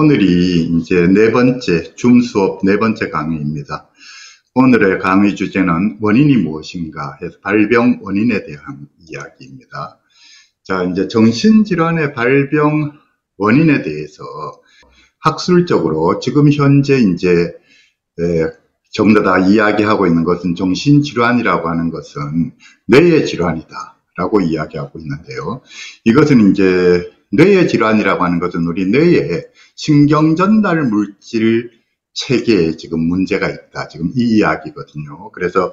자, 오늘이 이제 네 번째, 줌 수업 네 번째 강의입니다. 오늘의 강의 주제는 원인이 무엇인가 해서 발병 원인에 대한 이야기입니다. 자, 이제 정신질환의 발병 원인에 대해서 학술적으로 지금 현재 이제 전부 다 이야기하고 있는 것은 정신질환이라고 하는 것은 뇌의 질환이다 라고 이야기하고 있는데요. 이것은 이제 뇌의 질환이라고 하는 것은 우리 뇌에 신경전달 물질 체계에 지금 문제가 있다. 지금 이 이야기거든요. 그래서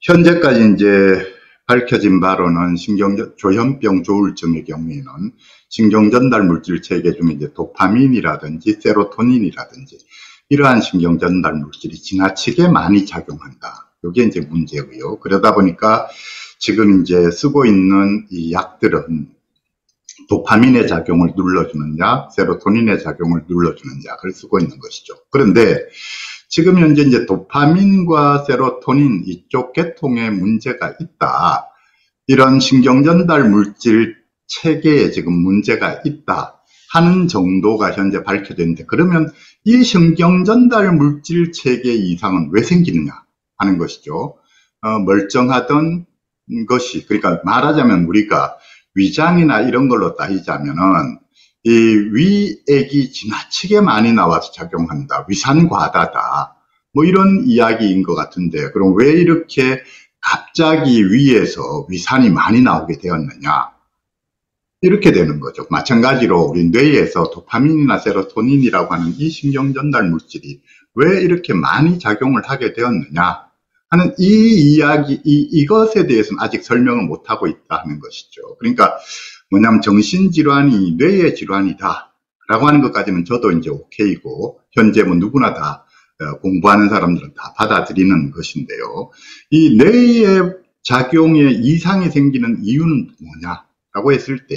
현재까지 이제 밝혀진 바로는 신경 조현병 조울증의 경우에는 신경 전달 물질 체계 중에 이제 도파민이라든지 세로토닌이라든지 이러한 신경 전달 물질이 지나치게 많이 작용한다. 이게 이제 문제고요. 그러다 보니까 지금 이제 쓰고 있는 이 약들은 도파민의 작용을 눌러주는 약, 세로토닌의 작용을 눌러주는 약을 쓰고 있는 것이죠. 그런데 지금 현재 이제 도파민과 세로토닌 이쪽 계통에 문제가 있다. 이런 신경전달 물질 체계에 지금 문제가 있다. 하는 정도가 현재 밝혀졌는데 그러면 이 신경전달 물질 체계 이상은 왜 생기느냐 하는 것이죠. 어, 멀쩡하던 것이 그러니까 말하자면 우리가 위장이나 이런 걸로 따지자면은 이 위액이 지나치게 많이 나와서 작용한다. 위산 과다다. 뭐 이런 이야기인 것 같은데 그럼 왜 이렇게 갑자기 위에서 위산이 많이 나오게 되었느냐? 이렇게 되는 거죠. 마찬가지로 우리 뇌에서 도파민이나 세로토닌이라고 하는 이 신경전달 물질이 왜 이렇게 많이 작용을 하게 되었느냐 하는 이 이야기, 이, 이것에 대해서는 아직 설명을 못하고 있다 하는 것이죠. 그러니까 뭐냐면 정신질환이 뇌의 질환이다 라고 하는 것까지는 저도 이제 오케이고 현재 뭐 누구나 다 어, 공부하는 사람들은 다 받아들이는 것인데요. 이 뇌의 작용에 이상이 생기는 이유는 뭐냐? 라고 했을 때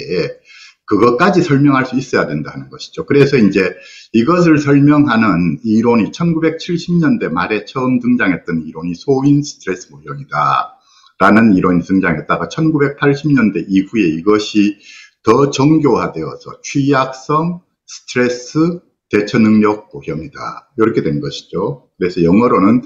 그것까지 설명할 수 있어야 된다는 것이죠. 그래서 이제 이것을 설명하는 이론이 1970년대 말에 처음 등장했던 이론이 소인 스트레스 모형이다. 라는 이론이 등장했다가 1980년대 이후에 이것이 더 정교화되어서 취약성 스트레스 대처 능력 모형이다. 이렇게 된 것이죠. 그래서 영어로는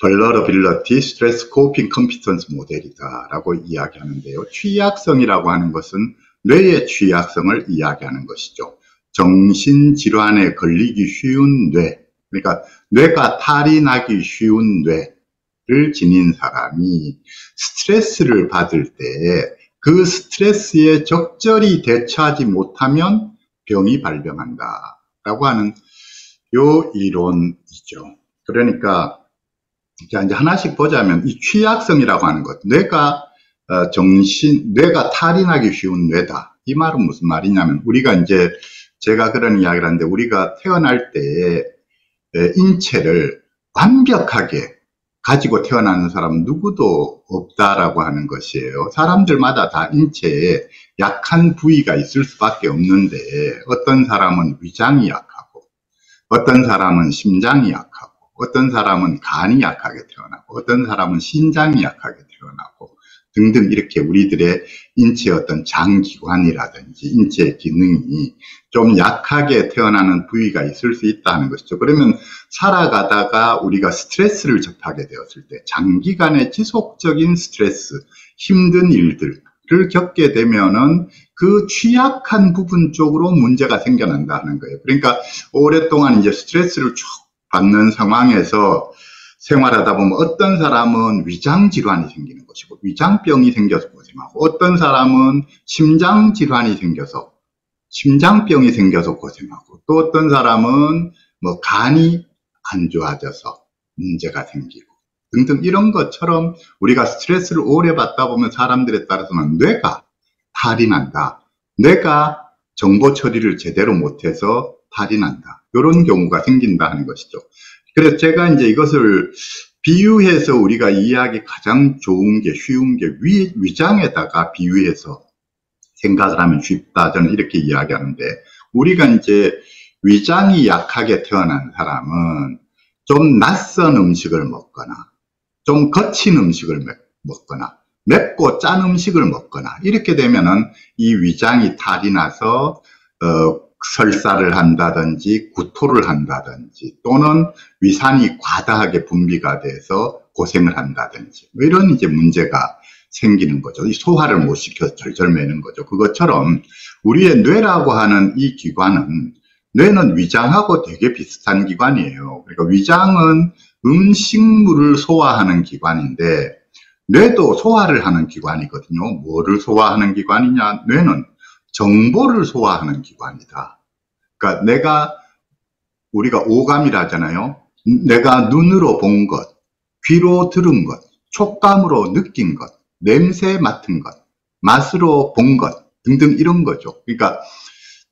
vulnerability stress coping competence 모델이다. 라고 이야기하는데요. 취약성이라고 하는 것은 뇌의 취약성을 이야기하는 것이죠. 정신질환에 걸리기 쉬운 뇌, 그러니까 뇌가 탈이 나기 쉬운 뇌를 지닌 사람이 스트레스를 받을 때 그 스트레스에 적절히 대처하지 못하면 병이 발병한다. 라고 하는 요 이론이죠. 그러니까 자 이제 하나씩 보자면 이 취약성이라고 하는 것, 뇌가 어, 정신, 뇌가 탈이 나기 쉬운 뇌다. 이 말은 무슨 말이냐면 우리가 이제 제가 그런 이야기를 하는데 우리가 태어날 때 인체를 완벽하게 가지고 태어나는 사람 누구도 없다라고 하는 것이에요. 사람들마다 다 인체에 약한 부위가 있을 수밖에 없는데 어떤 사람은 위장이 약하고 어떤 사람은 심장이 약하고 어떤 사람은 간이 약하게 태어나고 어떤 사람은 신장이 약하게 태어나고 등등 이렇게 우리들의 인체 어떤 장기관이라든지 인체 기능이 좀 약하게 태어나는 부위가 있을 수 있다는 것이죠. 그러면 살아가다가 우리가 스트레스를 접하게 되었을 때 장기간의 지속적인 스트레스, 힘든 일들을 겪게 되면은 그 취약한 부분 쪽으로 문제가 생겨난다는 거예요. 그러니까 오랫동안 이제 스트레스를 쭉 받는 상황에서 생활하다 보면 어떤 사람은 위장 질환이 생기는 것이고 위장병이 생겨서 고생하고 어떤 사람은 심장 질환이 생겨서 심장병이 생겨서 고생하고 또 어떤 사람은 뭐 간이 안 좋아져서 문제가 생기고 등등 이런 것처럼 우리가 스트레스를 오래 받다 보면 사람들에 따라서는 뇌가 탈이 난다. 뇌가 정보 처리를 제대로 못해서 탈이 난다. 이런 경우가 생긴다 하는 것이죠. 그래서 제가 이제 이것을 비유해서 우리가 이해하기 가장 좋은 게 쉬운 게 위, 위장에다가 비유해서 생각을 하면 쉽다. 저는 이렇게 이야기하는데 우리가 이제 위장이 약하게 태어난 사람은 좀 낯선 음식을 먹거나 좀 거친 음식을 먹거나 맵고 짠 음식을 먹거나 이렇게 되면은 이 위장이 탈이 나서 어, 설사를 한다든지 구토를 한다든지 또는 위산이 과다하게 분비가 돼서 고생을 한다든지 뭐 이런 이제 문제가 생기는 거죠. 이 소화를 못 시켜 절절매는 거죠. 그것처럼 우리의 뇌라고 하는 이 기관은 뇌는 위장하고 되게 비슷한 기관이에요. 그러니까 위장은 음식물을 소화하는 기관인데 뇌도 소화를 하는 기관이거든요. 뭐를 소화하는 기관이냐? 뇌는 정보를 소화하는 기관이다. 그러니까 내가 우리가 오감이라 하잖아요. 내가 눈으로 본 것, 귀로 들은 것, 촉감으로 느낀 것, 냄새 맡은 것, 맛으로 본 것 등등 이런 거죠. 그러니까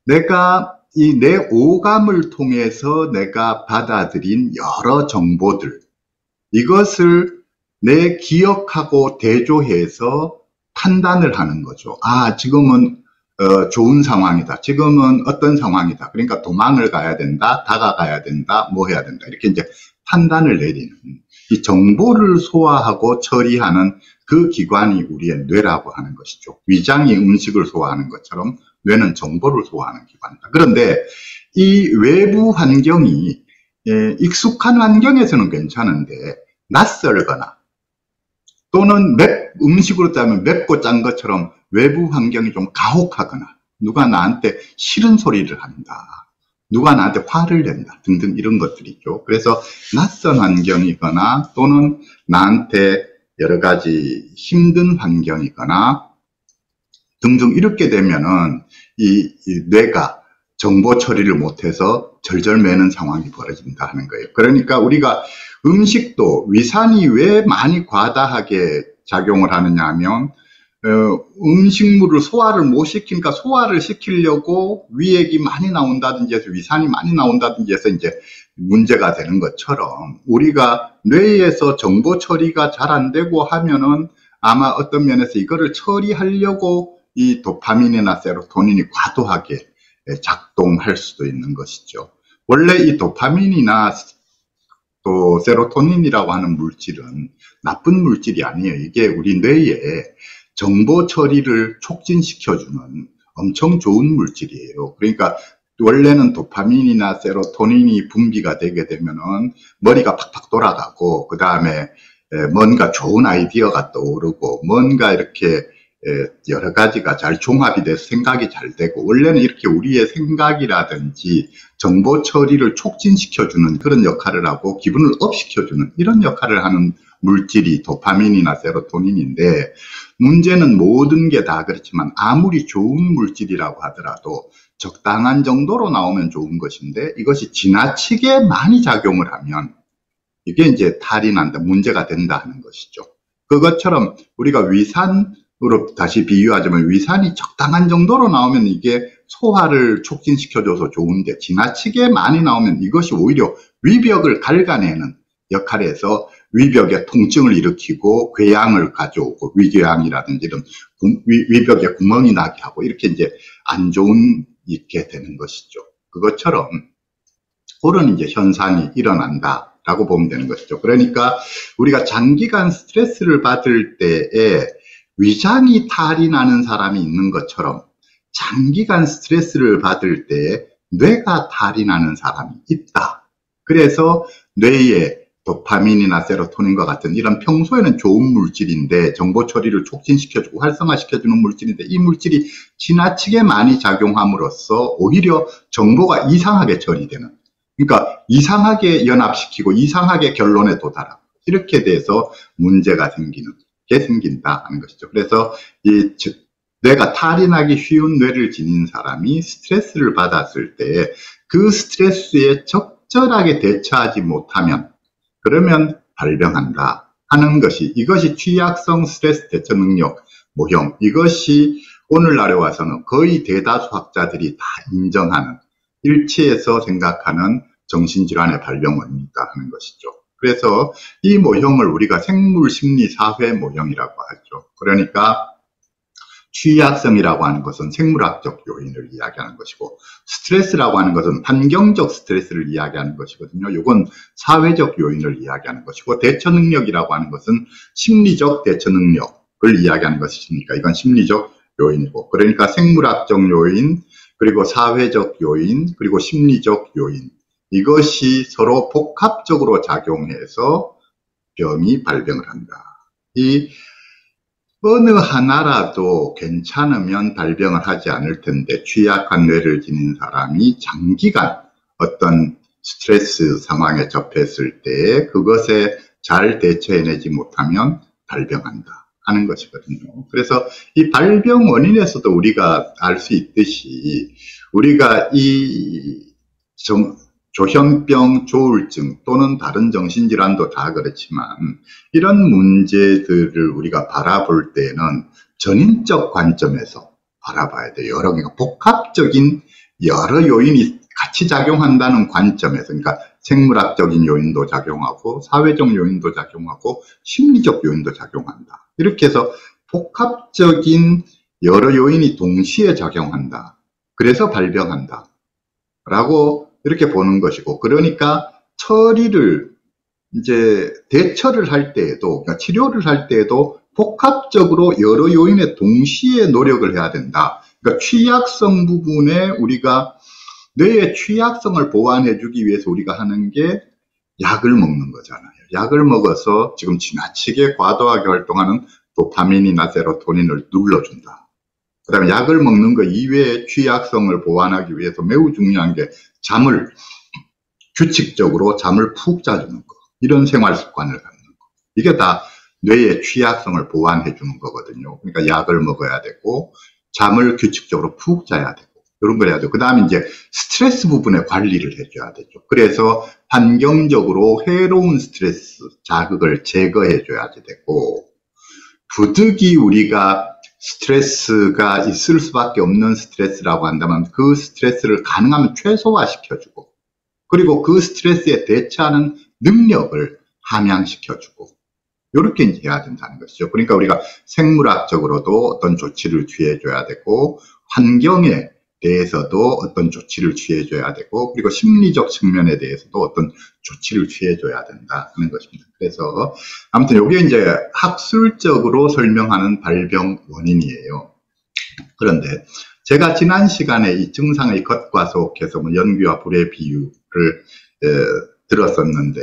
내가 이 내 오감을 통해서 내가 받아들인 여러 정보들 이것을 내 기억하고 대조해서 판단을 하는 거죠. 아, 지금은 어, 좋은 상황이다. 지금은 어떤 상황이다. 그러니까 도망을 가야 된다. 다가가야 된다. 뭐 해야 된다. 이렇게 이제 판단을 내리는 이 정보를 소화하고 처리하는 그 기관이 우리의 뇌라고 하는 것이죠. 위장이 음식을 소화하는 것처럼 뇌는 정보를 소화하는 기관이다. 그런데 이 외부 환경이 예, 익숙한 환경에서는 괜찮은데 낯설거나 또는 맵, 음식으로 따면 맵고 짠 것처럼 외부 환경이 좀 가혹하거나 누가 나한테 싫은 소리를 한다. 누가 나한테 화를 낸다 등등 이런 것들이죠. 그래서 낯선 환경이거나 또는 나한테 여러 가지 힘든 환경이거나 등등 이렇게 되면은 이, 이 뇌가 정보 처리를 못해서 절절매는 상황이 벌어진다 하는 거예요. 그러니까 우리가 음식도 위산이 왜 많이 과다하게 작용을 하느냐 하면 어, 음식물을 소화를 못 시키니까 소화를 시키려고 위액이 많이 나온다든지 해서 위산이 많이 나온다든지 해서 이제 문제가 되는 것처럼 우리가 뇌에서 정보 처리가 잘 안 되고 하면은 아마 어떤 면에서 이거를 처리하려고 이 도파민이나 세로토닌이 과도하게 작동할 수도 있는 것이죠. 원래 이 도파민이나 또 세로토닌이라고 하는 물질은 나쁜 물질이 아니에요. 이게 우리 뇌에 정보 처리를 촉진시켜주는 엄청 좋은 물질이에요. 그러니까 원래는 도파민이나 세로토닌이 분비가 되게 되면은 머리가 팍팍 돌아가고 그 다음에 뭔가 좋은 아이디어가 떠오르고 뭔가 이렇게 여러 가지가 잘 종합이 돼서 생각이 잘 되고 원래는 이렇게 우리의 생각이라든지 정보 처리를 촉진시켜주는 그런 역할을 하고 기분을 업시켜주는 이런 역할을 하는 물질이 도파민이나 세로토닌인데 문제는 모든 게 다 그렇지만 아무리 좋은 물질이라고 하더라도 적당한 정도로 나오면 좋은 것인데 이것이 지나치게 많이 작용을 하면 이게 이제 탈이 난다, 문제가 된다 하는 것이죠. 그것처럼 우리가 위산으로 다시 비유하자면 위산이 적당한 정도로 나오면 이게 소화를 촉진시켜줘서 좋은데 지나치게 많이 나오면 이것이 오히려 위벽을 갉아내는 역할에서 위벽에 통증을 일으키고 궤양을 가져오고 위궤양이라든지 이런 위, 벽에 구멍이 나게 하고 이렇게 이제 안 좋은 있게 되는 것이죠. 그것처럼 그런 이제 현상이 일어난다라고 보면 되는 것이죠. 그러니까 우리가 장기간 스트레스를 받을 때에 위장이 탈이 나는 사람이 있는 것처럼 장기간 스트레스를 받을 때 뇌가 탈이 나는 사람이 있다. 그래서 뇌에 도파민이나 세로토닌과 같은 이런 평소에는 좋은 물질인데 정보 처리를 촉진시켜주고 활성화시켜주는 물질인데 이 물질이 지나치게 많이 작용함으로써 오히려 정보가 이상하게 처리되는 그러니까 이상하게 연합시키고 이상하게 결론에 도달하고 이렇게 돼서 문제가 생기는 게 생긴다 하는 것이죠. 그래서 이 뇌가 탈이 나기 쉬운 뇌를 지닌 사람이 스트레스를 받았을 때 그 스트레스에 적절하게 대처하지 못하면 그러면 발병한다 하는 것이 이것이 취약성 스트레스 대처 능력 모형 이것이 오늘날에 와서는 거의 대다수 학자들이 다 인정하는 일치해서 생각하는 정신질환의 발병 원인이다 하는 것이죠. 그래서 이 모형을 우리가 생물심리사회 모형이라고 하죠. 그러니까 취약성이라고 하는 것은 생물학적 요인을 이야기하는 것이고 스트레스라고 하는 것은 환경적 스트레스를 이야기하는 것이거든요. 이건 사회적 요인을 이야기하는 것이고 대처 능력이라고 하는 것은 심리적 대처 능력을 이야기하는 것이니까 이건 심리적 요인이고 그러니까 생물학적 요인, 그리고 사회적 요인, 그리고 심리적 요인. 이것이 서로 복합적으로 작용해서 병이 발병을 한다. 이 어느 하나라도 괜찮으면 발병을 하지 않을 텐데 취약한 뇌를 지닌 사람이 장기간 어떤 스트레스 상황에 접했을 때 그것에 잘 대처해내지 못하면 발병한다 하는 것이거든요. 그래서 이 발병 원인에서도 우리가 알 수 있듯이 우리가 이 정, 조현병, 조울증 또는 다른 정신질환도 다 그렇지만 이런 문제들을 우리가 바라볼 때는 전인적 관점에서 바라봐야 돼요. 여러 개가 복합적인 여러 요인이 같이 작용한다는 관점에서 그러니까 생물학적인 요인도 작용하고 사회적 요인도 작용하고 심리적 요인도 작용한다. 이렇게 해서 복합적인 여러 요인이 동시에 작용한다. 그래서 발병한다. 라고 이렇게 보는 것이고 그러니까 처리를 이제 대처를 할 때에도 그러니까 치료를 할 때에도 복합적으로 여러 요인에 동시에 노력을 해야 된다. 그러니까 취약성 부분에 우리가 뇌의 취약성을 보완해 주기 위해서 우리가 하는 게 약을 먹는 거잖아요. 약을 먹어서 지금 지나치게 과도하게 활동하는 도파민이나 세로토닌을 눌러준다. 그 다음에 약을 먹는 것 이외에 취약성을 보완하기 위해서 매우 중요한 게 잠을 규칙적으로 잠을 푹 자주는 거 이런 생활 습관을 갖는 거. 이게 다 뇌의 취약성을 보완해 주는 거거든요. 그러니까 약을 먹어야 되고 잠을 규칙적으로 푹 자야 되고 이런 걸 해야 되고 그 다음에 이제 스트레스 부분에 관리를 해줘야 되죠. 그래서 환경적으로 해로운 스트레스 자극을 제거해 줘야지 되고 부득이 우리가 스트레스가 있을 수밖에 없는 스트레스라고 한다면 그 스트레스를 가능하면 최소화 시켜주고 그리고 그 스트레스에 대처하는 능력을 함양시켜주고 이렇게 이제 해야 된다는 것이죠. 그러니까 우리가 생물학적으로도 어떤 조치를 취해줘야 되고 환경에 대해서도 어떤 조치를 취해줘야 되고 그리고 심리적 측면에 대해서도 어떤 조치를 취해줘야 된다 하는 것입니다. 그래서 아무튼 이게 이제 학술적으로 설명하는 발병 원인이에요. 그런데 제가 지난 시간에 이 증상의 겉과 속해서 뭐 연기와 불의 비유를 에, 들었었는데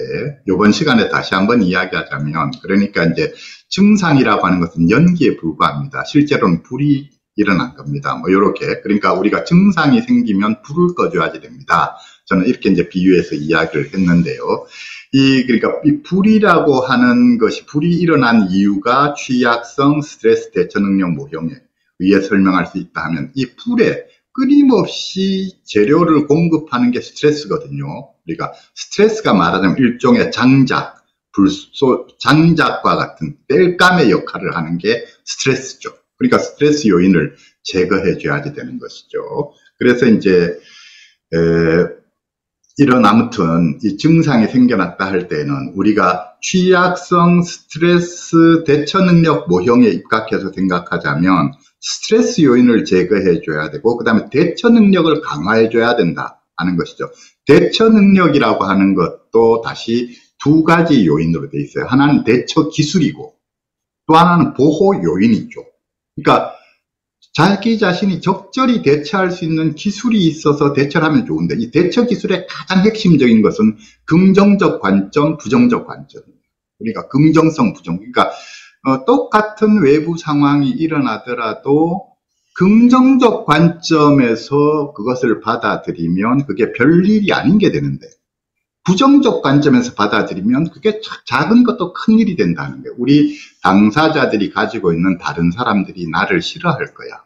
이번 시간에 다시 한번 이야기하자면 그러니까 이제 증상이라고 하는 것은 연기에 불과합니다. 실제로는 불이 일어난 겁니다. 뭐 이렇게 그러니까 우리가 증상이 생기면 불을 꺼줘야지 됩니다. 저는 이렇게 이제 비유해서 이야기를 했는데요. 이 그러니까 이 불이라고 하는 것이 불이 일어난 이유가 취약성, 스트레스 대처 능력 모형에 의해 설명할 수 있다 하면 이 불에 끊임없이 재료를 공급하는 게 스트레스거든요. 그러니까 스트레스가 말하자면 일종의 장작, 불소, 장작과 같은 땔감의 역할을 하는 게 스트레스죠. 그러니까 스트레스 요인을 제거해 줘야지 되는 것이죠. 그래서 이제 에, 이런 아무튼 이 증상이 생겨났다 할 때는 우리가 취약성 스트레스 대처 능력 모형에 입각해서 생각하자면 스트레스 요인을 제거해 줘야 되고 그 다음에 대처 능력을 강화해 줘야 된다 하는 것이죠. 대처 능력이라고 하는 것도 다시 두 가지 요인으로 되어 있어요. 하나는 대처 기술이고 또 하나는 보호 요인이죠. 그러니까 자기 자신이 적절히 대처할 수 있는 기술이 있어서 대처를 하면 좋은데 이 대처 기술의 가장 핵심적인 것은 긍정적 관점, 부정적 관점입니다. 우리가 긍정성, 부정. 그러니까 어, 똑같은 외부 상황이 일어나더라도 긍정적 관점에서 그것을 받아들이면 그게 별일이 아닌 게 되는데 부정적 관점에서 받아들이면 그게 작은 것도 큰 일이 된다는 거예요. 우리 당사자들이 가지고 있는 다른 사람들이 나를 싫어할 거야.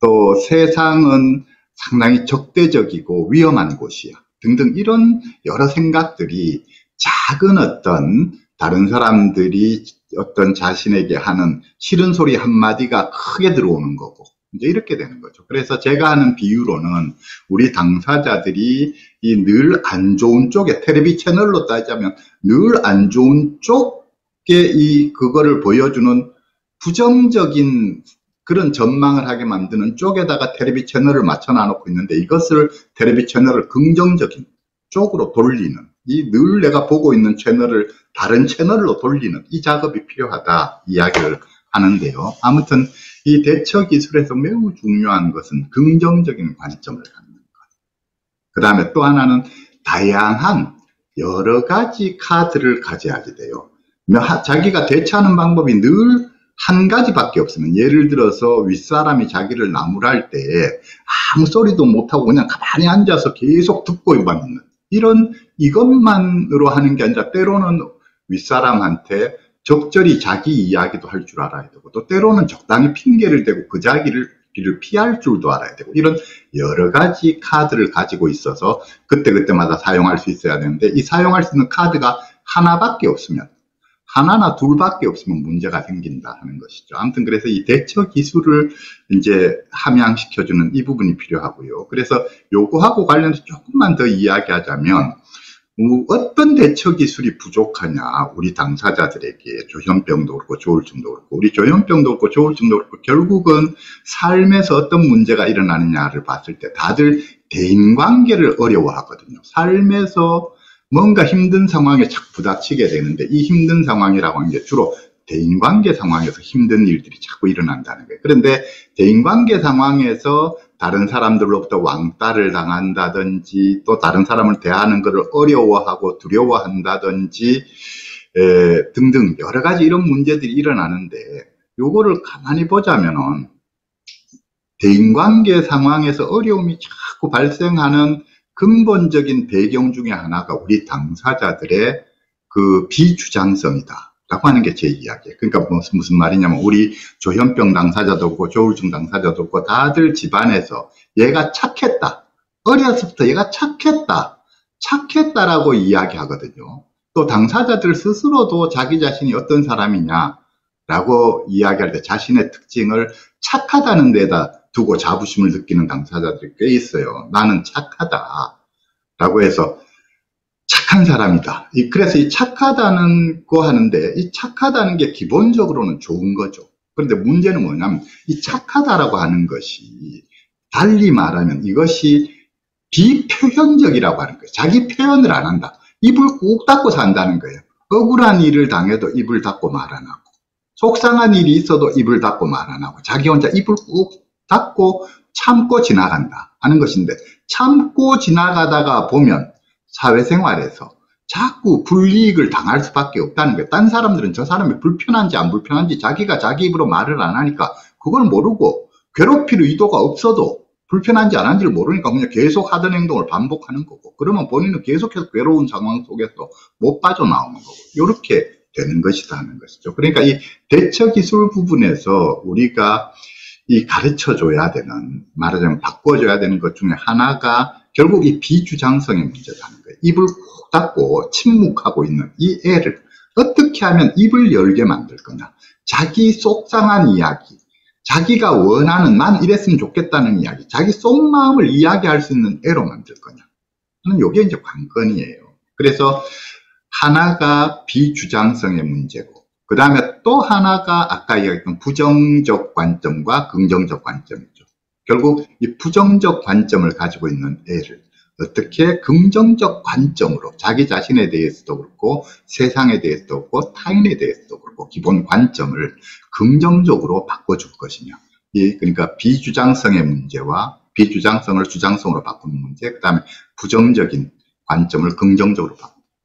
또 세상은 상당히 적대적이고 위험한 곳이야. 등등 이런 여러 생각들이 작은 어떤 다른 사람들이 어떤 자신에게 하는 싫은 소리 한마디가 크게 들어오는 거고 이제 이렇게 되는 거죠. 그래서 제가 하는 비유로는 우리 당사자들이 이 늘 안 좋은 쪽에 텔레비 채널로 따지자면 늘 안 좋은 쪽에 이 그거를 보여주는 부정적인 그런 전망을 하게 만드는 쪽에다가 텔레비 채널을 맞춰 놔놓고 있는데 이것을 텔레비 채널을 긍정적인 쪽으로 돌리는 이 늘 내가 보고 있는 채널을 다른 채널로 돌리는 이 작업이 필요하다 이야기를 하는데요. 아무튼 이 대처 기술에서 매우 중요한 것은 긍정적인 관점을 갖는 것. 그 다음에 또 하나는 다양한 여러 가지 카드를 가져야게 돼요. 자기가 대처하는 방법이 늘 한 가지밖에 없으면 예를 들어서 윗사람이 자기를 나무랄 때 아무 소리도 못하고 그냥 가만히 앉아서 계속 듣고만 있는 이런 이것만으로 하는 게 아니라 때로는 윗사람한테 적절히 자기 이야기도 할 줄 알아야 되고 또 때로는 적당히 핑계를 대고 그 자기를 를 피할 줄도 알아야 되고 이런 여러 가지 카드를 가지고 있어서 그때그때마다 사용할 수 있어야 되는데 이 사용할 수 있는 카드가 하나밖에 없으면 하나나 둘밖에 없으면 문제가 생긴다 하는 것이죠. 아무튼 그래서 이 대처 기술을 이제 함양시켜주는 이 부분이 필요하고요. 그래서 요거하고 관련해서 조금만 더 이야기하자면 어떤 대처 기술이 부족하냐 우리 당사자들에게 조현병도 그렇고 조울증도 그렇고 우리 조현병도 그렇고 조울증도 그렇고 결국은 삶에서 어떤 문제가 일어나느냐를 봤을 때 다들 대인관계를 어려워하거든요 삶에서 뭔가 힘든 상황에 자꾸 부닥치게 되는데 이 힘든 상황이라고 하는 게 주로 대인관계 상황에서 힘든 일들이 자꾸 일어난다는 거예요. 그런데 대인관계 상황에서 다른 사람들로부터 왕따를 당한다든지 또 다른 사람을 대하는 것을 어려워하고 두려워한다든지 에, 등등 여러 가지 이런 문제들이 일어나는데 요거를 가만히 보자면은 대인관계 상황에서 어려움이 자꾸 발생하는 근본적인 배경 중에 하나가 우리 당사자들의 그 비주장성이다. 라고 하는 게 제 이야기예요. 그러니까 무슨, 무슨 말이냐면 우리 조현병 당사자도 없고 조울증 당사자도 없고 다들 집안에서 얘가 착했다. 어렸을 부터 얘가 착했다. 착했다라고 이야기하거든요. 또 당사자들 스스로도 자기 자신이 어떤 사람이냐 라고 이야기할 때 자신의 특징을 착하다는 데다 두고 자부심을 느끼는 당사자들이 꽤 있어요. 나는 착하다. 라고 해서 착한 사람이다. 그래서 이 착하다는 거 하는데 이 착하다는 게 기본적으로는 좋은 거죠. 그런데 문제는 뭐냐면 이 착하다라고 하는 것이 달리 말하면 이것이 비표현적이라고 하는 거예요. 자기 표현을 안 한다. 입을 꾹 닫고 산다는 거예요. 억울한 일을 당해도 입을 닫고 말 안 하고 속상한 일이 있어도 입을 닫고 말 안 하고 자기 혼자 입을 꾹 닫고 참고 지나간다 하는 것인데 참고 지나가다가 보면 사회생활에서 자꾸 불이익을 당할 수밖에 없다는 거예요. 딴 사람들은 저 사람이 불편한지 안 불편한지 자기가 자기 입으로 말을 안 하니까 그걸 모르고 괴롭힐 의도가 없어도 불편한지 안 한지를 모르니까 그냥 계속 하던 행동을 반복하는 거고 그러면 본인은 계속해서 괴로운 상황 속에서 못 빠져나오는 거고 이렇게 되는 것이다 하는 것이죠. 그러니까 이 대처 기술 부분에서 우리가 이 가르쳐 줘야 되는 말하자면 바꿔줘야 되는 것 중에 하나가 결국 이 비주장성의 거예요. 입을 콕 닫고 침묵하고 있는 이 애를 어떻게 하면 입을 열게 만들 거냐. 자기 속상한 이야기, 자기가 원하는 난 이랬으면 좋겠다는 이야기, 자기 속마음을 이야기할 수 있는 애로 만들 거냐. 저는 이게 이제 관건이에요. 그래서 하나가 비주장성의 문제고, 그 다음에 또 하나가 아까 이야기했던 부정적 관점과 긍정적 관점이죠. 결국 이 부정적 관점을 가지고 있는 애를 어떻게 긍정적 관점으로 자기 자신에 대해서도 그렇고 세상에 대해서도 그렇고 타인에 대해서도 그렇고 기본 관점을 긍정적으로 바꿔줄 것이냐. 이 그러니까 비주장성의 문제와 비주장성을 주장성으로 바꾸는 문제, 그 다음에 부정적인 관점을 긍정적으로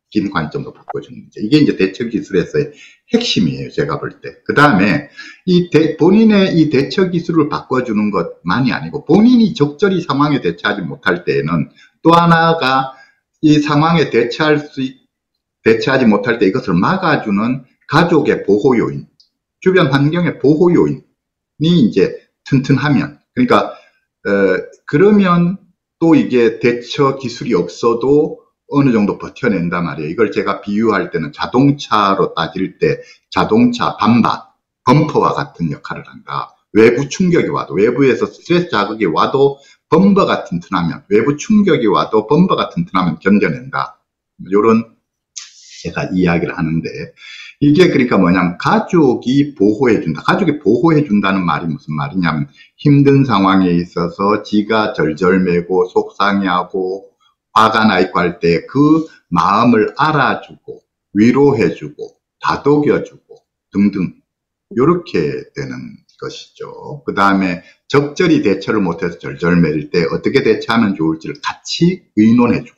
긴 관점도 바꿔주는 문제. 이게 이제 대처 기술에서의 핵심이에요. 제가 볼 때. 그 다음에 이 대, 본인의 이 대처 기술을 바꿔주는 것만이 아니고 본인이 적절히 상황에 대처하지 못할 때에는 또 하나가 이 상황에 대처할 수, 대처하지 못할 때 이것을 막아주는 가족의 보호 요인, 주변 환경의 보호 요인이 이제 튼튼하면, 그러니까, 어, 그러면 또 이게 대처 기술이 없어도 어느 정도 버텨낸단 말이에요. 이걸 제가 비유할 때는 자동차로 따질 때 자동차 반박, 범퍼와 같은 역할을 한다. 외부 충격이 와도 외부에서 스트레스 자극이 와도 범버가 튼튼하면 외부 충격이 와도 범버가 튼튼하면 견뎌낸다. 이런 제가 이야기를 하는데 이게 그러니까 뭐냐면 가족이 보호해준다. 가족이 보호해준다는 말이 무슨 말이냐면 힘든 상황에 있어서 지가 절절매고 속상해하고 화가 나 있고 할 때 그 마음을 알아주고 위로해주고 다독여주고 등등 이렇게 되는 것이죠. 그 다음에 적절히 대처를 못해서 절절매일 때 어떻게 대처하면 좋을지를 같이 의논해 주고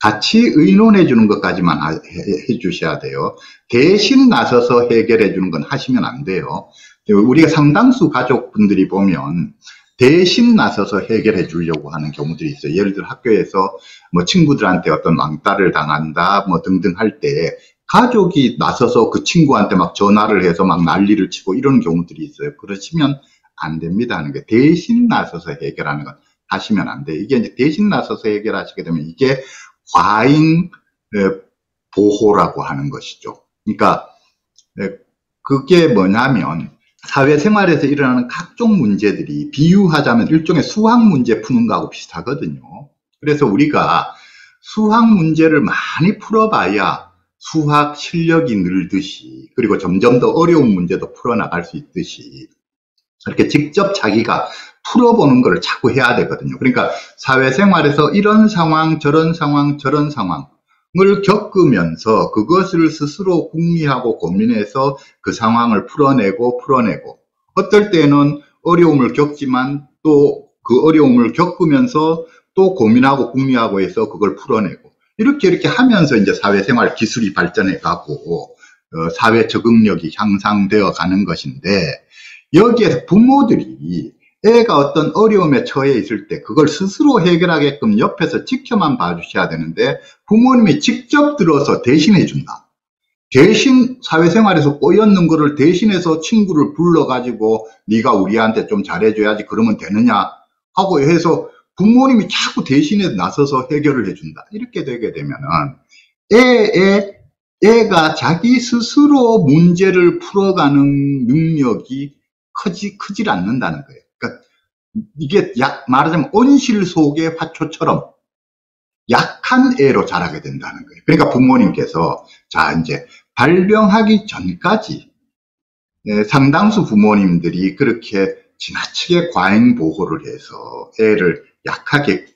같이 의논해 주는 것까지만 해, 주셔야 돼요. 대신 나서서 해결해 주는 건 하시면 안 돼요. 우리가 상당수 가족분들이 보면 대신 나서서 해결해 주려고 하는 경우들이 있어요. 예를 들어 학교에서 뭐 친구들한테 어떤 왕따를 당한다 뭐 등등 할 때 가족이 나서서 그 친구한테 막 전화를 해서 막 난리를 치고 이런 경우들이 있어요. 그러시면 안 됩니다 하는 게 대신 나서서 해결하는 건 하시면 안 돼요. 이게 이제 대신 나서서 해결하시게 되면 이게 과잉 보호라고 하는 것이죠. 그러니까 그게 뭐냐면 사회생활에서 일어나는 각종 문제들이 비유하자면 일종의 수학 문제 푸는 거하고 비슷하거든요. 그래서 우리가 수학 문제를 많이 풀어봐야 수학 실력이 늘듯이 그리고 점점 더 어려운 문제도 풀어나갈 수 있듯이 이렇게 직접 자기가 풀어보는 것을 자꾸 해야 되거든요. 그러니까 사회생활에서 이런 상황, 저런 상황, 저런 상황을 겪으면서 그것을 스스로 궁리하고 고민해서 그 상황을 풀어내고 풀어내고 어떨 때는 어려움을 겪지만 또 그 어려움을 겪으면서 또 고민하고 궁리하고 해서 그걸 풀어내고 이렇게 이렇게 하면서 이제 사회생활 기술이 발전해 가고 어, 사회 적응력이 향상되어 가는 것인데 여기에서 부모들이 애가 어떤 어려움에 처해 있을 때 그걸 스스로 해결하게끔 옆에서 지켜만 봐주셔야 되는데 부모님이 직접 들어서 대신해 준다. 대신 사회생활에서 꼬였는 거를 대신해서 친구를 불러가지고 네가 우리한테 좀 잘해줘야지 그러면 되느냐 하고 해서 부모님이 자꾸 대신해 나서서 해결을 해준다. 이렇게 되게 되면은 애의 애가 자기 스스로 문제를 풀어가는 능력이 크지, 크질 않는다는 거예요. 그러니까 이게 약, 말하자면 온실 속의 화초처럼 약한 애로 자라게 된다는 거예요. 그러니까 부모님께서 자, 이제 발병하기 전까지 예, 상당수 부모님들이 그렇게 지나치게 과잉 보호를 해서 애를 약하게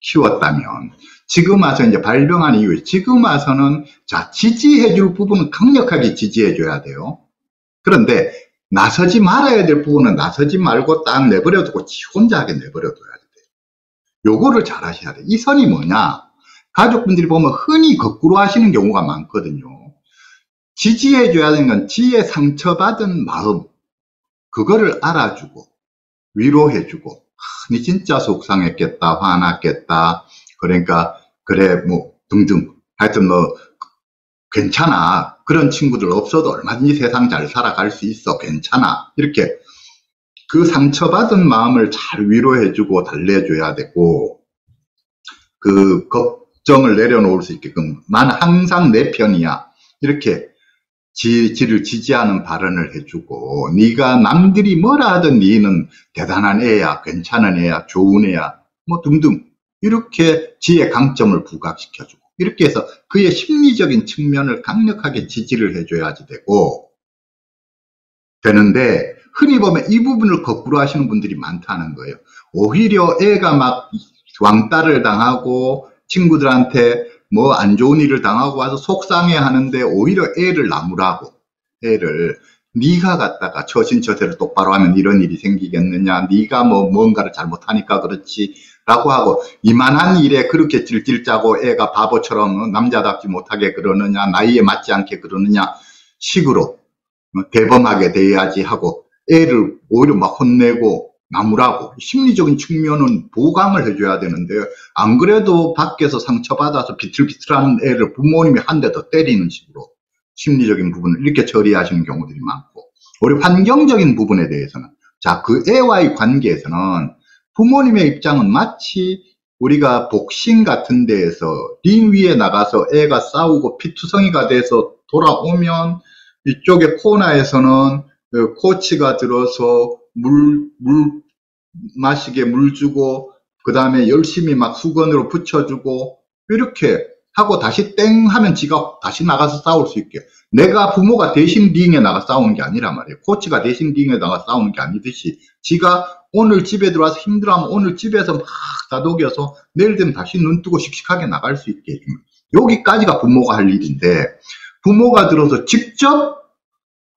키웠다면 지금 와서 이제 발병한 이후에 지금 와서는 자 지지해 줄 부분은 강력하게 지지해 줘야 돼요. 그런데 나서지 말아야 될 부분은 나서지 말고 딱 내버려 두고 지 혼자 하게 내버려 둬야 돼요. 요거를 잘 하셔야 돼요. 이 선이 뭐냐? 가족분들이 보면 흔히 거꾸로 하시는 경우가 많거든요. 지지해 줘야 되는 건 지에 상처받은 마음, 그거를 알아주고, 위로해 주고, 아, 니 진짜 속상했겠다, 화났겠다, 그러니까, 그래, 뭐, 등등. 하여튼 뭐, 괜찮아. 그런 친구들 없어도 얼마든지 세상 잘 살아갈 수 있어. 괜찮아. 이렇게 그 상처받은 마음을 잘 위로해주고 달래줘야 되고 그 걱정을 내려놓을 수 있게끔 난 항상 내 편이야. 이렇게 지, 지를 지지하는 발언을 해주고 네가 남들이 뭐라 하든 네는 대단한 애야, 괜찮은 애야, 좋은 애야, 뭐 등등 이렇게 지의 강점을 부각시켜주고 이렇게 해서 그의 심리적인 측면을 강력하게 지지를 해줘야지 되고 되는데 흔히 보면 이 부분을 거꾸로 하시는 분들이 많다는 거예요. 오히려 애가 막 왕따를 당하고 친구들한테 뭐 안 좋은 일을 당하고 와서 속상해 하는데 오히려 애를 나무라고. 애를 네가 갖다가 처신처세를 똑바로 하면 이런 일이 생기겠느냐. 네가 뭐 뭔가를 잘못하니까 그렇지 라고 하고 이만한 일에 그렇게 질질 짜고 애가 바보처럼 남자답지 못하게 그러느냐. 나이에 맞지 않게 그러느냐. 식으로 대범하게 대해야지 하고 애를 오히려 막 혼내고 나무라고. 심리적인 측면은 보강을 해줘야 되는데 안 그래도 밖에서 상처받아서 비틀비틀한 애를 부모님이 한 대 더 때리는 식으로 심리적인 부분을 이렇게 처리하시는 경우들이 많고 우리 환경적인 부분에 대해서는 자 그 애와의 관계에서는 부모님의 입장은 마치 우리가 복싱 같은 데에서 링 위에 나가서 애가 싸우고 피투성이가 돼서 돌아오면 이쪽에 코너에서는 그 코치가 들어서 물, 물 마시게 물 주고 그 다음에 열심히 막 수건으로 붙여주고 이렇게 하고 다시 땡 하면 지가 다시 나가서 싸울 수 있게. 내가 부모가 대신 링에 나가 싸우는 게 아니란 말이에요. 코치가 대신 링에 나가 싸우는 게 아니듯이 지가 오늘 집에 들어와서 힘들어하면 오늘 집에서 막 다독여서 내일 되면 다시 눈 뜨고 씩씩하게 나갈 수 있게. 여기까지가 부모가 할 일인데 부모가 들어서 직접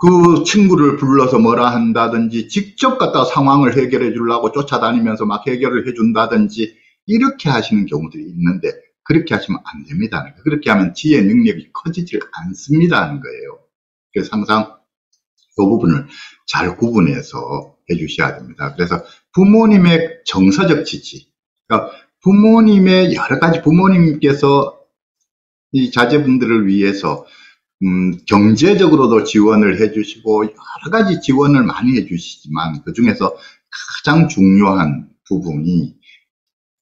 그 친구를 불러서 뭐라 한다든지 직접 갖다 상황을 해결해 주려고 쫓아다니면서 막 해결을 해 준다든지 이렇게 하시는 경우들이 있는데 그렇게 하시면 안 됩니다. 그렇게 하면 지혜 능력이 커지질 않습니다 하는 거예요. 그래서 항상 그 부분을 잘 구분해서 해 주셔야 됩니다. 그래서 부모님의 정서적 지지 그러니까 부모님의 여러 가지 부모님께서 이 자제분들을 위해서 음, 경제적으로도 지원을 해주시고 여러 가지 지원을 많이 해주시지만 그 중에서 가장 중요한 부분이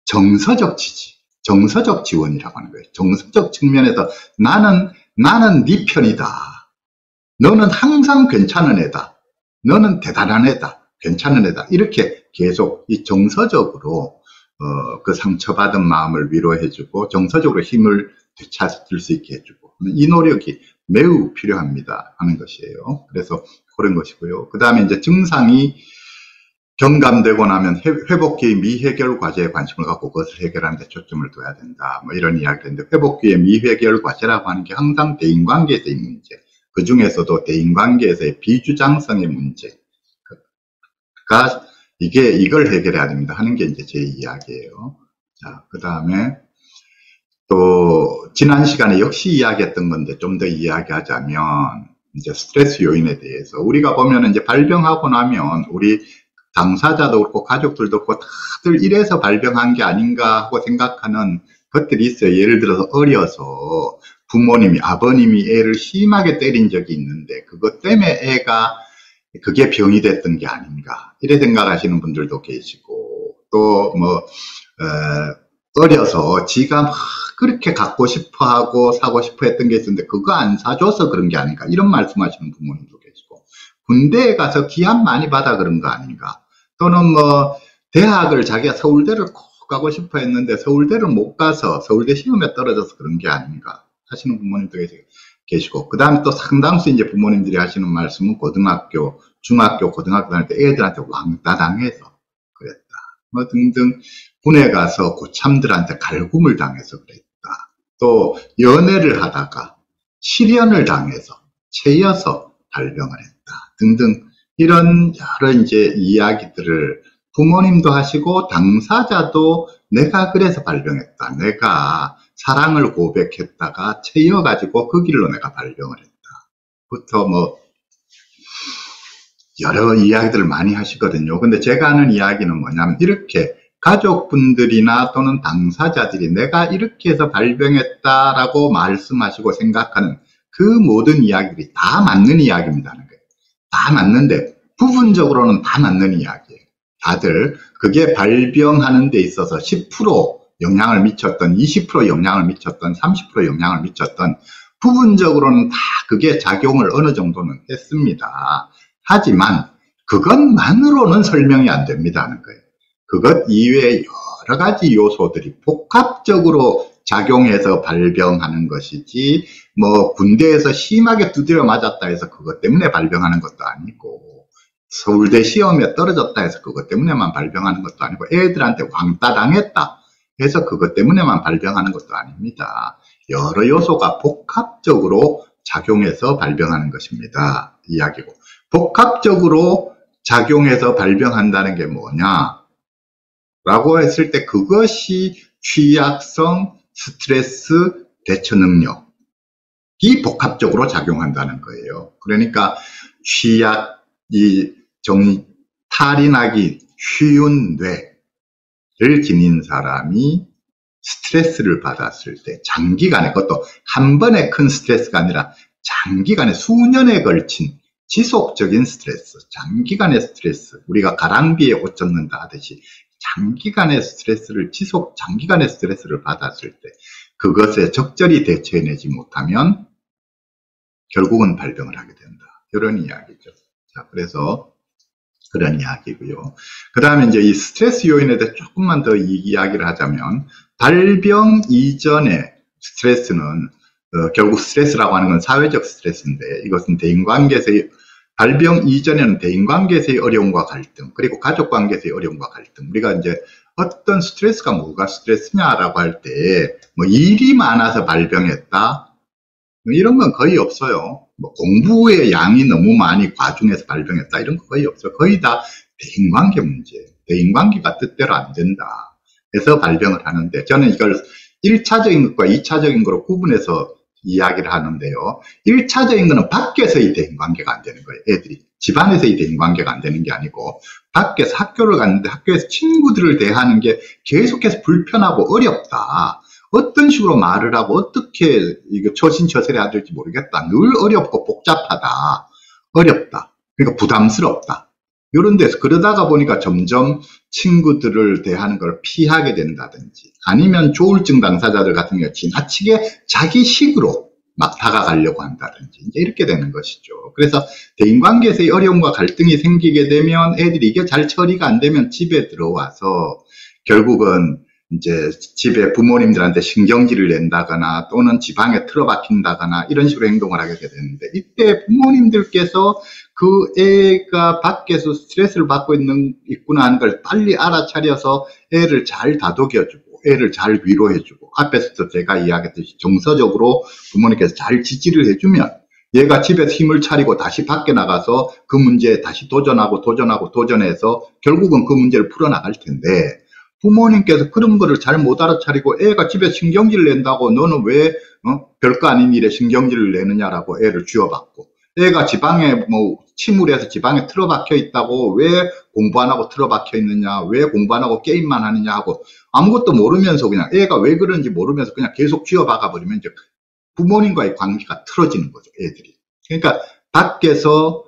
정서적 지지, 정서적 지원이라고 하는 거예요. 정서적 측면에서 나는 나는 네 편이다. 너는 항상 괜찮은 애다. 너는 대단한 애다. 괜찮은 애다. 이렇게 계속 이 정서적으로 어, 그 상처받은 마음을 위로해주고 정서적으로 힘을 되찾을 수 있게 해주고 이 노력이 매우 필요합니다 하는 것이에요. 그래서 그런 것이고요. 그 다음에 이제 증상이 경감되고 나면 회복기의 미해결 과제에 관심을 갖고 그것을 해결하는 데 초점을 둬야 된다. 뭐 이런 이야기를 했는데 회복기의 미해결 과제라고 하는 게 항상 대인관계에서의 문제, 그 중에서도 대인관계에서의 비주장성의 문제가 이게 이걸 해결해야 됩니다 하는 게 이제 제 이야기예요. 자, 그 다음에 또 지난 시간에 역시 이야기했던 건데 좀 더 이야기하자면 이제 스트레스 요인에 대해서 우리가 보면 이제 발병하고 나면 우리 당사자도 그렇고 가족들도 그렇고 다들 이래서 발병한 게 아닌가 하고 생각하는 것들이 있어요. 예를 들어서 어려서 부모님이 아버님이 애를 심하게 때린 적이 있는데 그것 때문에 애가 그게 병이 됐던 게 아닌가 이래 생각하시는 분들도 계시고 또뭐 어, 어려서 지가 막 그렇게 갖고 싶어 하고 사고 싶어 했던 게 있었는데 그거 안 사줘서 그런 게 아닌가? 이런 말씀하시는 부모님도 계시고. 군대에 가서 기한 많이 받아 그런 거 아닌가? 또는 뭐 대학을 자기가 서울대를 꼭 가고 싶어 했는데 서울대를 못 가서 서울대 시험에 떨어져서 그런 게 아닌가? 하시는 부모님도 계시고. 그 다음에 또 상당수 이제 부모님들이 하시는 말씀은 고등학교 중학교 고등학교 다닐 때 애들한테 왕따 당해서 그랬다. 뭐 등등 군에 가서 고참들한테 갈굼을 당해서 그랬다 또 연애를 하다가 실연을 당해서 채여서 발병을 했다 등등 이런 여러 이제 이야기들을 부모님도 하시고 당사자도 내가 그래서 발병했다. 내가 사랑을 고백했다가 채여가지고 그 길로 내가 발병을 했다. 부터 뭐 여러 이야기들을 많이 하시거든요. 근데 제가 하는 이야기는 뭐냐면 이렇게 가족분들이나 또는 당사자들이 내가 이렇게 해서 발병했다라고 말씀하시고 생각하는 그 모든 이야기들이 다 맞는 이야기입니다. 다 맞는데 부분적으로는 다 맞는 이야기예요. 다들 그게 발병하는 데 있어서 10% 영향을 미쳤던 20% 영향을 미쳤던 30% 영향을 미쳤던 부분적으로는 다 그게 작용을 어느 정도는 했습니다. 하지만 그것만으로는 설명이 안 됩니다 하는 거예요. 그것 이외에 여러 가지 요소들이 복합적으로 작용해서 발병하는 것이지 뭐 군대에서 심하게 두드려 맞았다 해서 그것 때문에 발병하는 것도 아니고 서울대 시험에 떨어졌다 해서 그것 때문에만 발병하는 것도 아니고 애들한테 왕따 당했다 해서 그것 때문에만 발병하는 것도 아닙니다. 여러 요소가 복합적으로 작용해서 발병하는 것입니다. 이야기고 복합적으로 작용해서 발병한다는 게 뭐냐 라고 했을 때 그것이 취약성 스트레스 대처 능력이 복합적으로 작용한다는 거예요. 그러니까 취약이 정 탈이 나기 쉬운 뇌를 지닌 사람이 스트레스를 받았을 때 장기간에 그것도 한 번의 큰 스트레스가 아니라 장기간에 수년에 걸친 지속적인 스트레스, 장기간의 스트레스, 우리가 가랑비에 옷 젖는다 하듯이 장기간의 스트레스를 지속 장기간의 스트레스를 받았을 때 그것에 적절히 대처해내지 못하면 결국은 발병을 하게 된다. 이런 이야기죠. 자, 그래서 그런 이야기고요. 그 다음에 이제 이 스트레스 요인에 대해 조금만 더 이야기를 하자면 발병 이전에 스트레스는 어, 결국 스트레스라고 하는 건 사회적 스트레스인데 이것은 대인관계에서의 발병 이전에는 대인관계에서의 어려움과 갈등, 그리고 가족관계에서의 어려움과 갈등. 우리가 이제 어떤 스트레스가 뭐가 스트레스냐라고 할 때, 뭐 일이 많아서 발병했다? 뭐 이런 건 거의 없어요. 뭐 공부의 양이 너무 많이 과중해서 발병했다 이런 거 거의 없어. 거의 다 대인관계 문제. 대인관계가 뜻대로 안 된다. 해서 발병을 하는데 저는 이걸 1차적인 것과 2차적인 거로 구분해서 이야기를 하는데요. 1차적인 거는 밖에서의 대인관계가 안 되는 거예요. 애들이. 집안에서의 대인관계가 안 되는 게 아니고 밖에서 학교를 갔는데 학교에서 친구들을 대하는 게 계속해서 불편하고 어렵다. 어떤 식으로 말을 하고 어떻게 이거 처신처세를 해야 될지 모르겠다. 늘 어렵고 복잡하다. 어렵다. 그러니까 부담스럽다. 이런 데서 그러다가 보니까 점점 친구들을 대하는 걸 피하게 된다든지 아니면 조울증 당사자들 같은 경우 지나치게 자기식으로 막 다가가려고 한다든지 이제 이렇게 되는 것이죠. 그래서 대인관계에서의 어려움과 갈등이 생기게 되면 애들이 이게 잘 처리가 안 되면 집에 들어와서 결국은 이제 집에 부모님들한테 신경질을 낸다거나 또는 지방에 틀어박힌다거나 이런 식으로 행동을 하게 되는데 이때 부모님들께서 그 애가 밖에서 스트레스를 받고 있는 있구나 하는 걸 빨리 알아차려서 애를 잘 다독여주고 애를 잘 위로해주고 앞에서도 제가 이야기했듯이 정서적으로 부모님께서 잘 지지를 해주면 얘가 집에서 힘을 차리고 다시 밖에 나가서 그 문제에 다시 도전하고 도전하고 도전해서 결국은 그 문제를 풀어나갈 텐데 부모님께서 그런 거를 잘 못 알아차리고 애가 집에 신경질 낸다고 너는 왜 어? 별거 아닌 일에 신경질을 내느냐라고 애를 쥐어받고 애가 지방에 뭐 침울해서 지방에 틀어박혀 있다고 왜 공부 안 하고 틀어박혀 있느냐 왜 공부 안 하고 게임만 하느냐 하고 아무것도 모르면서 그냥 애가 왜 그런지 모르면서 그냥 계속 쥐어박아 버리면 이제 부모님과의 관계가 틀어지는 거죠 애들이 그러니까 밖에서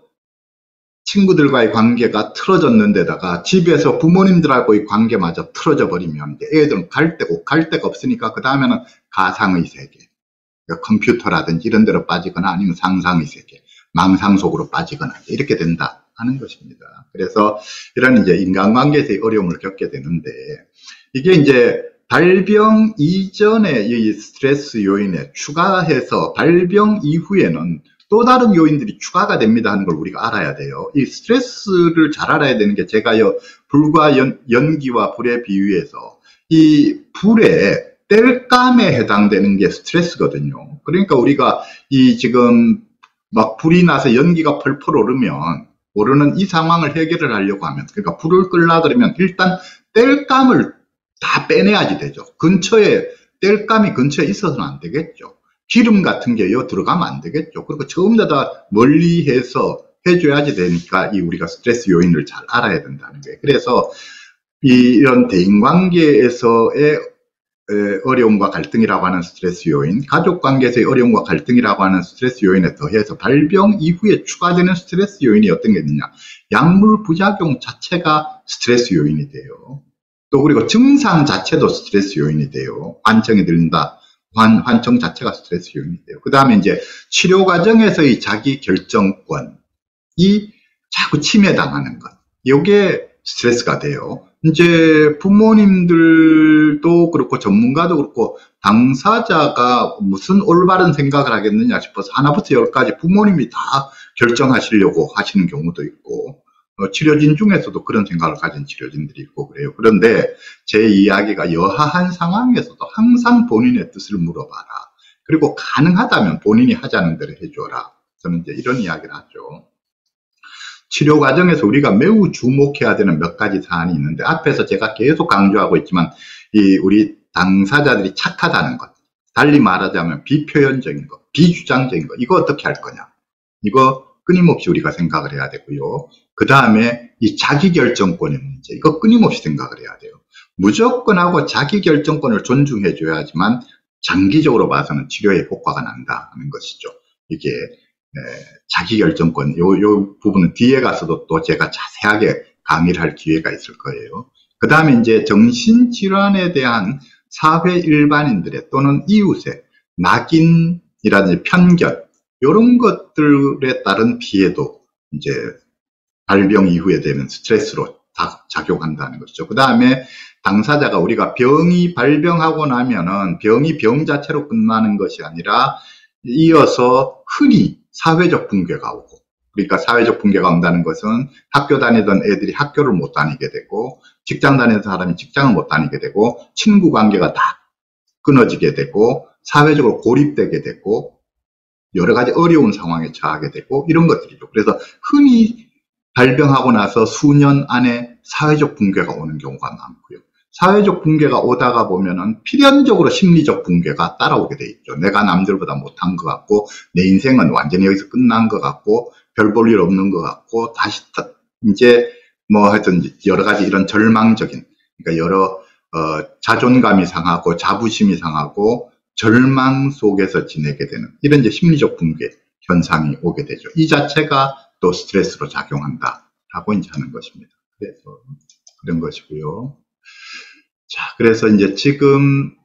친구들과의 관계가 틀어졌는데다가 집에서 부모님들하고의 관계마저 틀어져 버리면 애들은 갈 데고 갈 데가 없으니까 그 다음에는 가상의 세계 그러니까 컴퓨터라든지 이런 데로 빠지거나 아니면 상상의 세계 망상 속으로 빠지거나 이렇게 된다 하는 것입니다. 그래서 이런 이제 인간관계에서의 어려움을 겪게 되는데 이게 이제 발병 이전의 이 스트레스 요인에 추가해서 발병 이후에는 또 다른 요인들이 추가가 됩니다 하는 걸 우리가 알아야 돼요. 이 스트레스를 잘 알아야 되는 게 제가요 불과 연, 연기와 불에 비유해서 이 불에 땔감에 해당되는 게 스트레스거든요. 그러니까 우리가 이 지금 막 불이 나서 연기가 펄펄 오르면 오르는 이 상황을 해결을 하려고 하면 그러니까 불을 끌라 그러면 일단 땔감을 다 빼내야지 되죠. 근처에 땔감이 근처에 있어서는 안 되겠죠. 기름 같은 게요 들어가면 안 되겠죠. 그리고 처음부터 다 멀리해서 해줘야지 되니까 이 우리가 스트레스 요인을 잘 알아야 된다는 거예요. 그래서 이런 대인관계에서의 어려움과 갈등이라고 하는 스트레스 요인, 가족관계에서의 어려움과 갈등이라고 하는 스트레스 요인에 더해서 발병 이후에 추가되는 스트레스 요인이 어떤 게 있느냐. 약물 부작용 자체가 스트레스 요인이 돼요. 또 그리고 증상 자체도 스트레스 요인이 돼요. 안정이 들린다. 환, 환청 자체가 스트레스 요인이 돼요. 그 다음에 이제 치료 과정에서의 자기 결정권이 자꾸 침해당하는 것. 이게 스트레스가 돼요. 이제 부모님들도 그렇고 전문가도 그렇고 당사자가 무슨 올바른 생각을 하겠느냐 싶어서 하나부터 열까지 부모님이 다 결정하시려고 하시는 경우도 있고 어, 치료진 중에서도 그런 생각을 가진 치료진들이 있고 그래요. 그런데 제 이야기가 여하한 상황에서도 항상 본인의 뜻을 물어봐라. 그리고 가능하다면 본인이 하자는 대로 해줘라. 저는 이제 이런 이야기를 하죠. 치료 과정에서 우리가 매우 주목해야 되는 몇 가지 사안이 있는데 앞에서 제가 계속 강조하고 있지만 이 우리 당사자들이 착하다는 것 달리 말하자면 비표현적인 것 비주장적인 것 이거 어떻게 할 거냐 이거 끊임없이 우리가 생각을 해야 되고요. 그 다음에 이 자기결정권의 문제, 이거 끊임없이 생각을 해야 돼요. 무조건 하고 자기결정권을 존중해 줘야지만 장기적으로 봐서는 치료에 효과가 난다 하는 것이죠. 이게 자기결정권, 요, 요 부분은 뒤에 가서도 또 제가 자세하게 강의를 할 기회가 있을 거예요. 그 다음에 이제 정신질환에 대한 사회 일반인들의 또는 이웃의 낙인이라든지 편견, 이런 것들에 따른 피해도 이제 발병 이후에 되는 스트레스로 작용한다는 것이죠. 그 다음에 당사자가 우리가 병이 발병하고 나면은 병이 병 자체로 끝나는 것이 아니라 이어서 흔히 사회적 붕괴가 오고 그러니까 사회적 붕괴가 온다는 것은 학교 다니던 애들이 학교를 못 다니게 되고 직장 다니는 사람이 직장을 못 다니게 되고 친구 관계가 다 끊어지게 되고 사회적으로 고립되게 되고 여러 가지 어려운 상황에 처하게 되고 이런 것들이죠. 그래서 흔히 발병하고 나서 수년 안에 사회적 붕괴가 오는 경우가 많고요. 사회적 붕괴가 오다가 보면은 필연적으로 심리적 붕괴가 따라오게 돼 있죠. 내가 남들보다 못한 것 같고 내 인생은 완전히 여기서 끝난 것 같고 별 볼 일 없는 것 같고 다시 이제 뭐 하여튼 여러 가지 이런 절망적인 그러니까 여러 어, 자존감이 상하고 자부심이 상하고 절망 속에서 지내게 되는 이런 이제 심리적 붕괴 현상이 오게 되죠. 이 자체가 또 스트레스로 작용한다 라고 이제 하는 것입니다. 그래서 그런 것이고요. 자, 그래서 이제 지금까지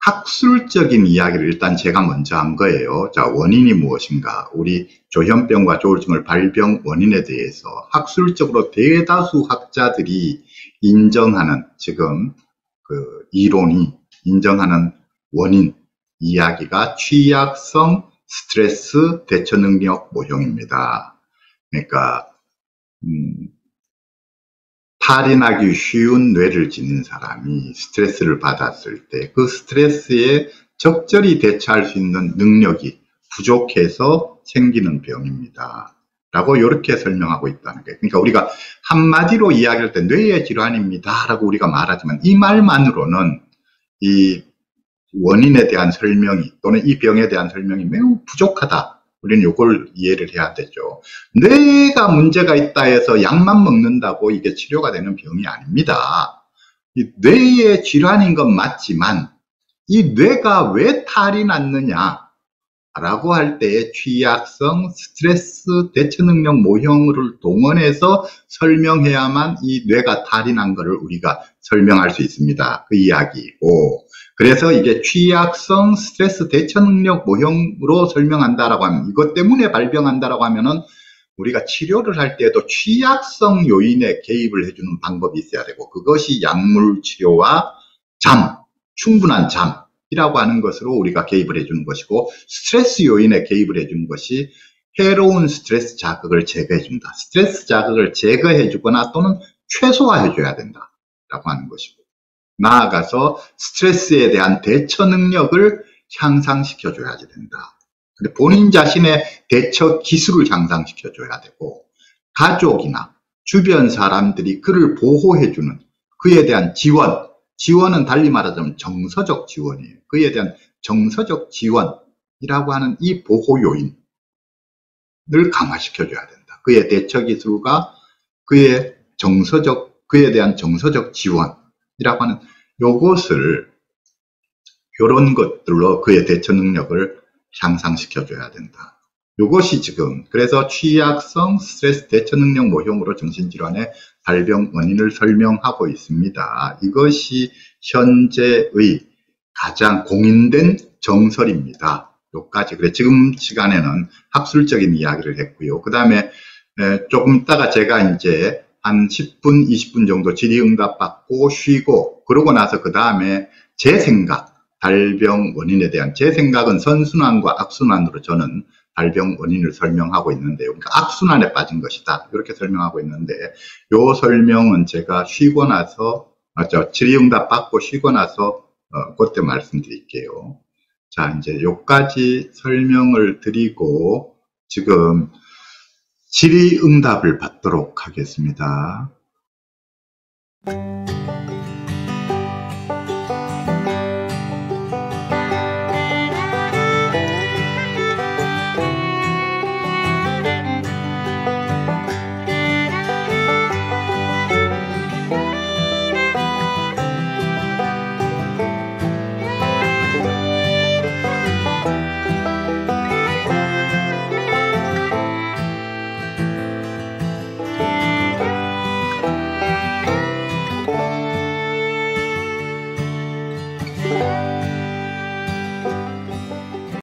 학술적인 이야기를 일단 제가 먼저 한 거예요. 자, 원인이 무엇인가? 우리 조현병과 조울증을 발병 원인에 대해서 학술적으로 대다수 학자들이 인정하는 지금 그 이론이 인정하는 원인 이야기가 취약성 스트레스 대처 능력 모형입니다. 그러니까 음, 탈이 나기 쉬운 뇌를 지닌 사람이 스트레스를 받았을 때 그 스트레스에 적절히 대처할 수 있는 능력이 부족해서 생기는 병입니다. 라고 이렇게 설명하고 있다는 거예요. 그러니까 우리가 한마디로 이야기할 때 뇌의 질환입니다. 라고 우리가 말하지만 이 말만으로는 이 원인에 대한 설명이 또는 이 병에 대한 설명이 매우 부족하다. 우리는 이걸 이해를 해야 되죠. 뇌가 문제가 있다 해서 약만 먹는다고 이게 치료가 되는 병이 아닙니다. 이 뇌의 질환인 건 맞지만 이 뇌가 왜 탈이 났느냐 라고 할 때에 취약성 스트레스 대처 능력 모형을 동원해서 설명해야만 이 뇌가 탈이 난 것을 우리가 설명할 수 있습니다. 그 이야기고 그래서 이게 취약성 스트레스 대처 능력 모형으로 설명한다라고 하면 이것 때문에 발병한다라고 하면은 우리가 치료를 할 때에도 취약성 요인에 개입을 해주는 방법이 있어야 되고 그것이 약물 치료와 잠, 충분한 잠이라고 하는 것으로 우리가 개입을 해주는 것이고 스트레스 요인에 개입을 해주는 것이 해로운 스트레스 자극을 제거해준다. 스트레스 자극을 제거해주거나 또는 최소화해줘야 된다라고 하는 것이고 나아가서 스트레스에 대한 대처 능력을 향상시켜 줘야지 된다. 근데 본인 자신의 대처 기술을 향상시켜 줘야 되고 가족이나 주변 사람들이 그를 보호해 주는 그에 대한 지원, 지원은 달리 말하자면 정서적 지원이에요. 그에 대한 정서적 지원이라고 하는 이 보호 요인을 강화시켜 줘야 된다. 그의 대처 기술과 그의 정서적 그에 대한 정서적 지원 이라고 하는 요것을 이런 것들로 그의 대처 능력을 향상시켜 줘야 된다. 요것이 지금 그래서 취약성 스트레스 대처 능력 모형으로 정신질환의 발병 원인을 설명하고 있습니다. 이것이 현재의 가장 공인된 정설입니다. 요까지 그래 지금 시간에는 학술적인 이야기를 했고요. 그 다음에 조금 있다가 제가 이제 한 10분, 20분 정도 질의응답 받고 쉬고 그러고 나서 그 다음에 제 생각, 발병 원인에 대한 제 생각은 선순환과 악순환으로 저는 발병 원인을 설명하고 있는데요. 그러니까 악순환에 빠진 것이다. 이렇게 설명하고 있는데 요 설명은 제가 쉬고 나서 맞죠? 질의응답 받고 쉬고 나서 어, 그때 말씀드릴게요. 자 이제 요까지 설명을 드리고 지금 질의응답을 받도록 하겠습니다.